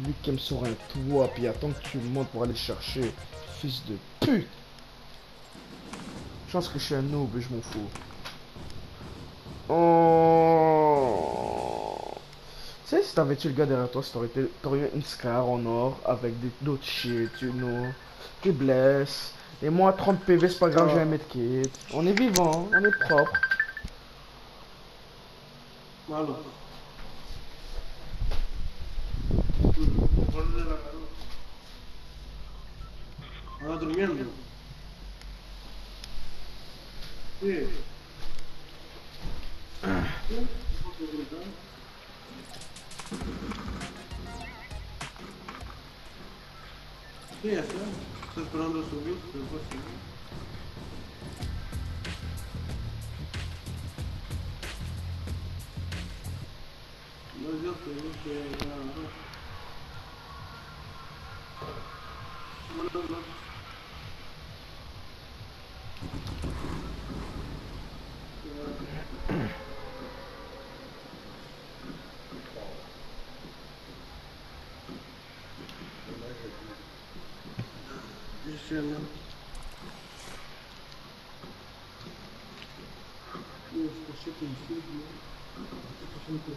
Celui qui aime sur un toit, puis attend que tu montes pour aller le chercher. Fils de pute. Je pense que je suis un noob et je m'en fous. Oh. Tu sais, si t'avais tué le gars derrière toi, si t'aurais eu une scar en or avec des- d'autres shit, you know. Tu blesses. Et moi, 30 PV, c'est pas grave, j'ai un medkit. On est vivant, on est propre. Ponle la calor. Anda durmiendo. Sí. Sí, ya está. Estoy esperando subir, pero va a subir. No, yo creo que... Дешевле. Ну, спасибо, спасибо. Спасибо.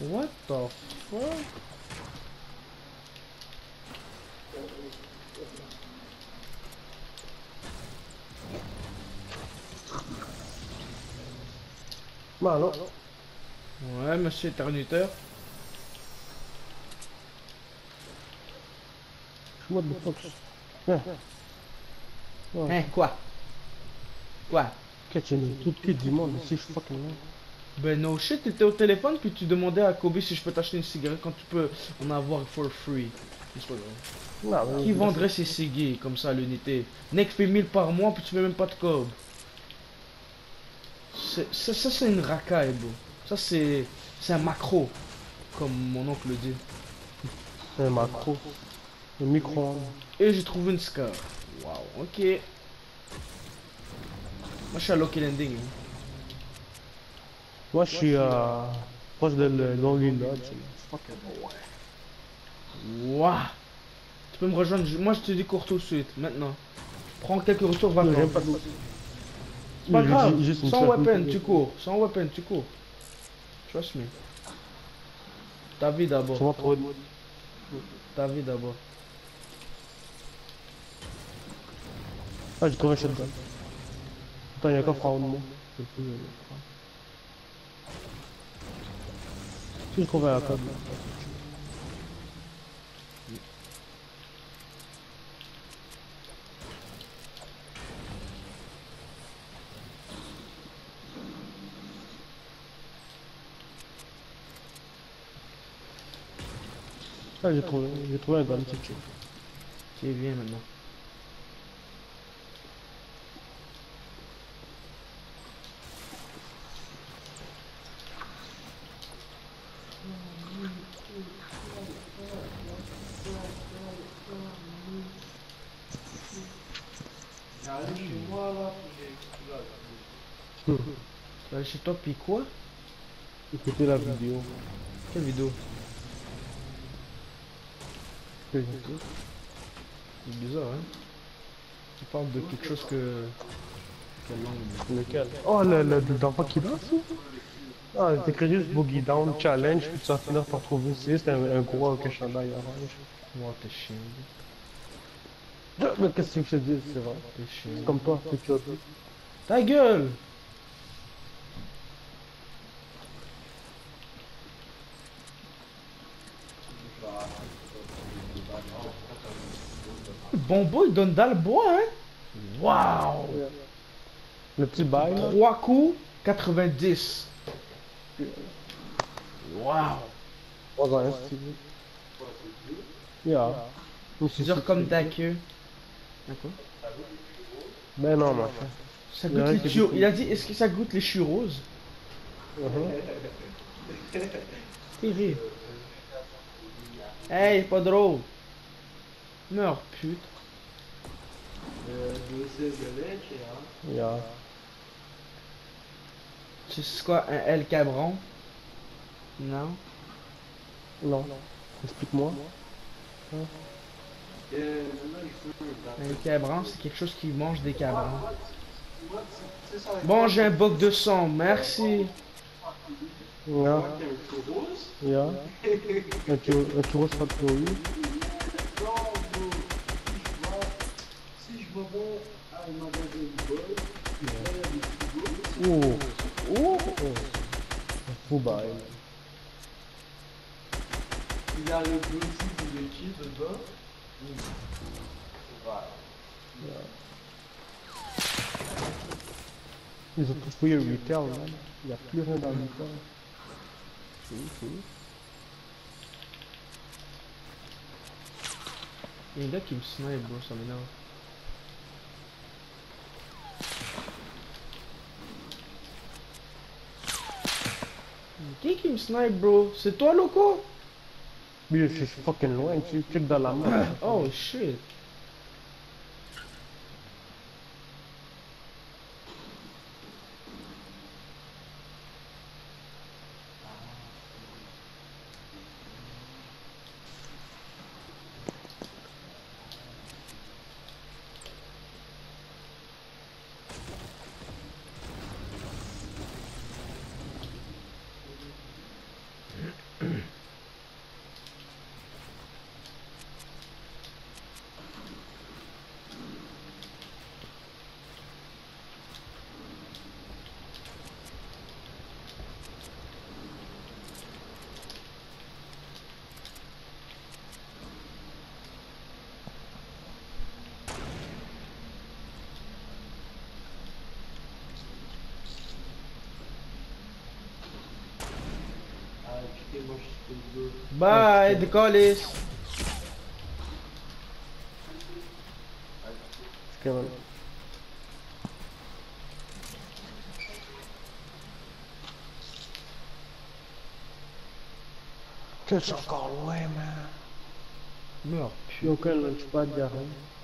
What the fuck? Malo. Ouais, monsieur éternuteur. What the fuck? Hein Ouais. Hein, quoi? Quoi? Qu'est-ce que tu tout pied du monde ici, je fucking. Ben no shit, t'étais au téléphone puis tu demandais à Kobe si je peux t'acheter une cigarette quand tu peux en avoir for free. Non, Qui vendrait ses cigares comme ça à l'unité? Neck fait 1000 par mois puis tu fais même pas de cob. Ça, ça c'est une racaille, bro. Ça c'est c'est un macro, comme mon oncle dit. C'est un macro. Un micro-ondes. Et j'ai trouvé une scar. Waouh, ok. Moi je suis à Loki Landing. hein. Moi, je suis euh, proche de le- Lonely Lodge. Fucking Waouh. Tu peux me rejoindre, moi je te dis cours tout de suite, maintenant. Prends quelques ressources, va J'aime pas pas grave, juste sans weapon tu cours, sans weapon tu cours. Trust me. Ta vie d'abord, ta vie d'abord. Ah, j'ai trouvé un shotgun. Attends, il y a un coffre en haut de moi. Je peux le prendre. Si je trouvais un code. Ah, j'ai trouvé, j'ai trouvé un gun, c'est chill. Ok, viens maintenant. Tu vas aller chez toi puis quoi Écoutez la vidéo. Quelle vidéo que. C'est bizarre hein Tu parles de quelque chose que... Lequel Oh, le, le, l'enfant qui danse Ah, c'est écrit juste Boogie Down Challenge, puis tu vas finir par trouver. C'est juste un, un gros un chandail orange. Moi t'es chien, Ah, Mais qu'est-ce que je te dis, c'est vrai? C'est comme toi, que as dit. Ta gueule Bombo, il donne dans le bois, hein? Waouh! Le petit bail, là. 3 coups, 90. Waouh! Trois ans, c'est Yeah. C'est dur comme ta queue. D'accord. Ben non, frère. Ça goûte les churros. Il a dit, est-ce que ça goûte les churros? Mhm. Terrible. Hey, pas drôle. Meurs, pute. Yeah. Tu sais quoi, un L cabron? Non? Non. Explique-moi. Un cabron, c'est quelque chose qui mange des cabrons. Bon, j'ai un boc de sang, merci. Yeah. Yeah. Un churro un churros Oh. Oh. oh. Bail. Il a le petit de dedans. Ils ont tout fouillé le retail, man. Il n'y a plus rien dans le retail. Il y a un gars qui me snipe, bro, ça m'énerve. Qui qui me snipe, bro? C'est toi, loco? Lui, je suis fucking loin, tu check dans la main. Oh, shit. Ah, putain, moi je suis deux. Bye, décollez. que... Que c'est encore loin, man. Meurs, Il n'y a aucun launchpad derrière. Moi, je veux de l'action,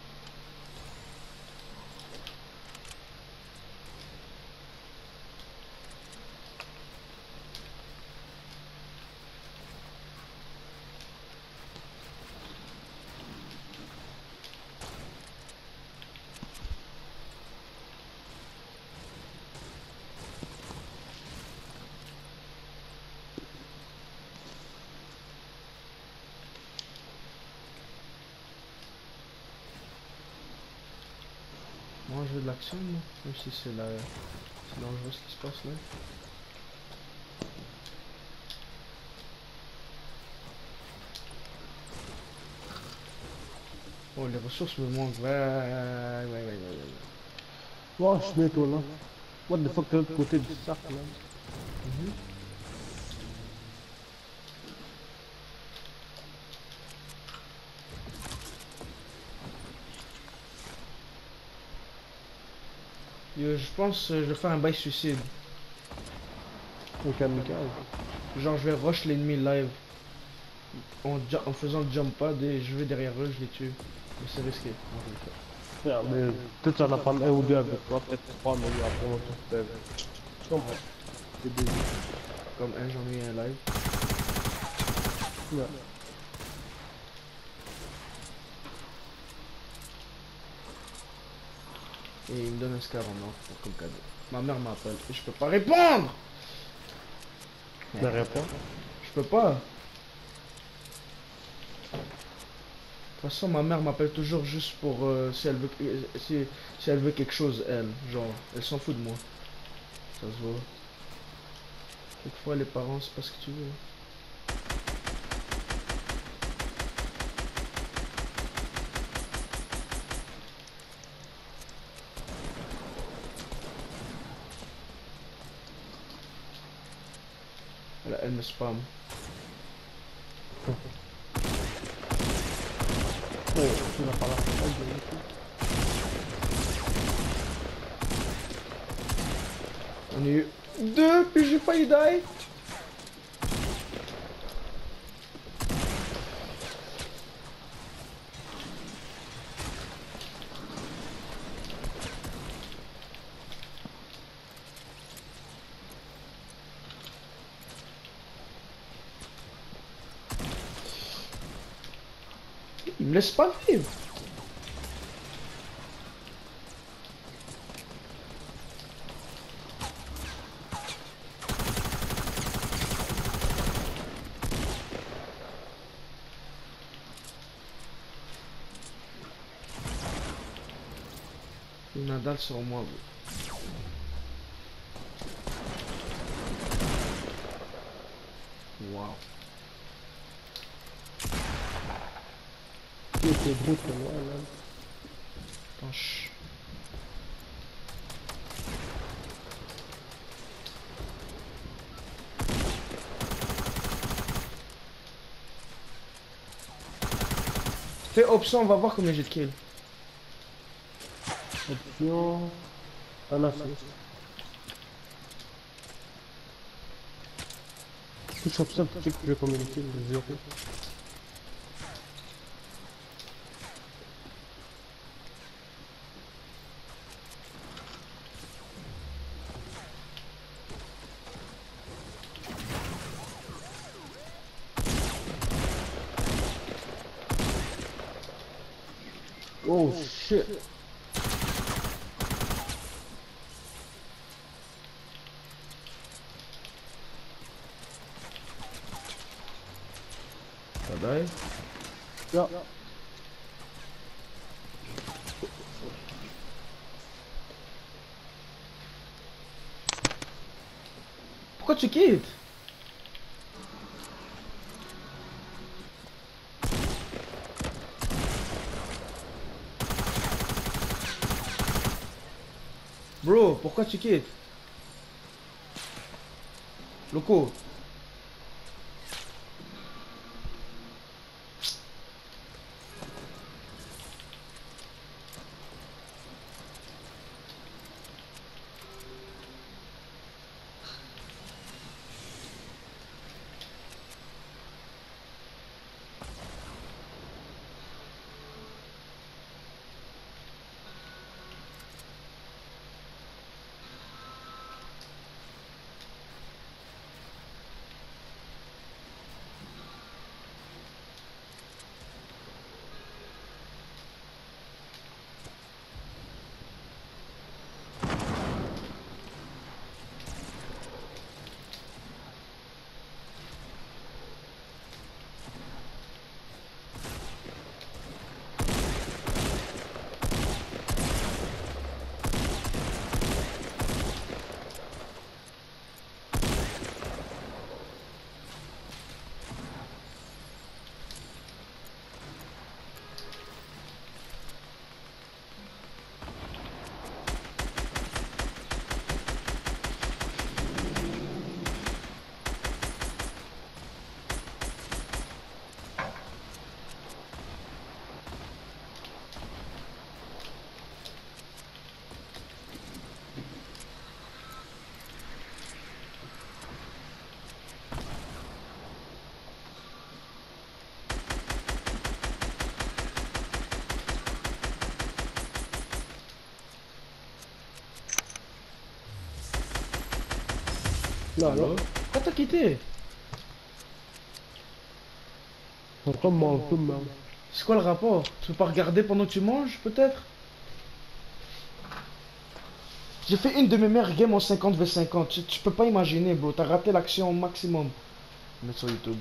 Même si c'est la... dangereux ce qui se passe là. Oh, les ressources me manquent. Ouais, ouais, ouais, ouais, ouais, ouais. Oh, je mets toi là. What the fuck, de l'autre côté du sac, là. Mhm. Yo, je pense euh, je vais faire un bail suicide. Kamikaze. Genre je vais rush l'ennemi live. En, faisant le jump pad et je vais derrière eux, je les tue. Mais c'est risqué. Je mais peut-être ça va prendre un ou deux avec toi, peut-être trois, mais après fait. Je comprends. Comme un, j'en ai un live. Et il me donne un scar en or pour comme cadeau. Ma mère m'appelle et je peux pas répondre Ne réponds. Je peux pas. De toute façon, ma mère m'appelle toujours juste pour euh, si elle veut euh, si, si elle veut quelque chose, elle. Genre, elle s'en fout de moi. Ça se voit. Quelquefois, les parents, c'est pas ce que tu veux. Elle me spam. Oh. On est eu deux, puis j'ai failli die. Il me laisse pas vivre. Une dalle sur moi. bro. Wow. Il était brut, le noir, là. Chut. Fais option, on va voir combien j'ai de kills. Option. Un assist. Touche option, tu sais que tu veux communiquer le zéro. Oh shit! Ça die. Ja. Pourquoi tu quittes Bro, pourquoi tu quittes? Loco. Non, Allô non. Pourquoi t'as quitté Pourquoi mange tout le monde C'est quoi le rapport? Tu peux pas regarder pendant que tu manges, peut-être? J'ai fait une de mes meilleures games en 50 v 50. Tu, tu peux pas imaginer, bro. T'as raté l'action au maximum. Mets sur YouTube.